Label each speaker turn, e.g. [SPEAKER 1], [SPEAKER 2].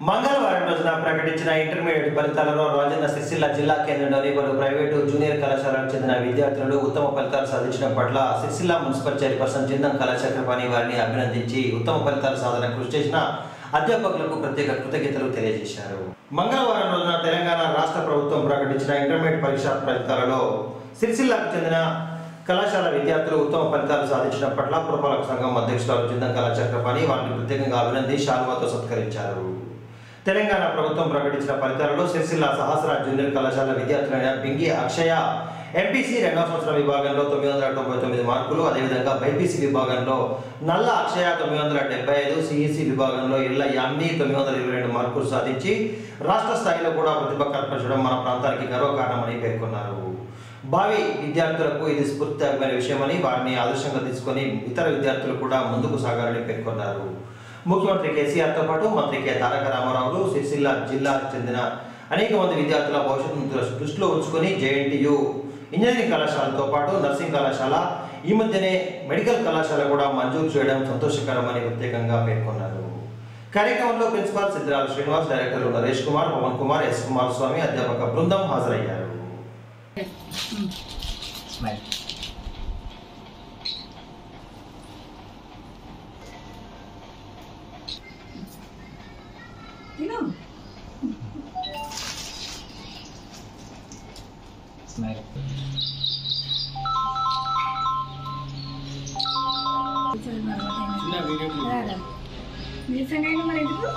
[SPEAKER 1] మంగళవారం రోజున ప్రకటించిన ఇంటర్మీడియట్ ఫలితాలలో రాజన్న సిరిసిల్ల జిల్లా కేంద్రంలోని పలు ప్రైవేటు జూనియర్ కళాశాలకు చెందిన విద్యార్థులు ఉత్తమ ఫలితాలు సాధించడం పట్ల సిరిసిల్ల మున్సిపల్ చైర్పర్సన్ చిందం కళాచక్రపాణి వారిని అభినందించి ఉత్తమ ఫలితాల సాధన కృషి చేసిన అధ్యాపకులకు ప్రత్యేక కృతజ్ఞతలు తెలియజేశారు. మంగళవారం రోజున తెలంగాణ రాష్ట్ర ప్రభుత్వం ప్రకటించిన ఇంటర్మీడియట్ పరీక్షా ఫలితాలలో సిరిసిల్లకు చెందిన కళాశాల విద్యార్థులు ఉత్తమ ఫలితాలు సాధించిన పట్ల పురపాలక సంఘం అధ్యక్షురాలు చిందం కళాచక్రపాణి వారిని ప్రత్యేకంగా అభినందించి శాల్వాతో సత్కరించారు. తెలంగాణ ప్రభుత్వం ప్రకటించిన ఫలితాలలో సిరిసిల్ల సహస్ర జూనియర్ కళాశాల విద్యార్థులైన బింగి అక్షయ ఎంపీసీ రెండవ సంవత్సరం విభాగంలో తొమ్మిది వందల తొంభై తొమ్మిది మార్కులు అదేవిధంగా బైపీసీ విభాగంలో నల్ల అక్షయ తొమ్మిది వందల డెబ్బై ఐదు సిఈసి విభాగంలో ఇళ్ళ యామ్ని తొమ్మిది వందల ఇరవై రెండు మార్కులు సాధించి రాష్ట్ర స్థాయిలో కూడా ప్రతిభ కల్పించడం మన ప్రాంతానికి గర్వకారణమని పేర్కొన్నారు. భావి విద్యార్థులకు ఇది స్ఫూర్తిదాయకమైన విషయమని వారిని ఆదర్శంగా తీసుకొని ఇతర విద్యార్థులు కూడా ముందుకు సాగాలని పేర్కొన్నారు. ముఖ్యమంత్రి కేసీఆర్తో పాటు మంత్రి కె. తారక రామారావులు సిరిసిల్ల జిల్లాకు చెందిన అనేక మంది విద్యార్థుల భవిష్యత్తు దృష్టిలో ఉంచుకొని జేఎన్టీయు ఇంజనీరింగ్ కళాశాలతో పాటు నర్సింగ్ కళాశాల ఈ మధ్యనే మెడికల్ కళాశాల కూడా మంజూరు చేయడం సంతోషకరమని ప్రత్యేకంగా పేర్కొన్నారు. కార్యక్రమంలో ప్రిన్సిపాల్ సిద్ధిరాల శ్రీనివాస్ డైరెక్టర్లు నరేష్ కుమార్ పవన్ కుమార్ ఎస్. కుమార్ స్వామి అధ్యాపక బృందం హాజరయ్యారు.
[SPEAKER 2] తిను.
[SPEAKER 3] స్మైల్.
[SPEAKER 2] నిజంగా మరి ఎందుకు?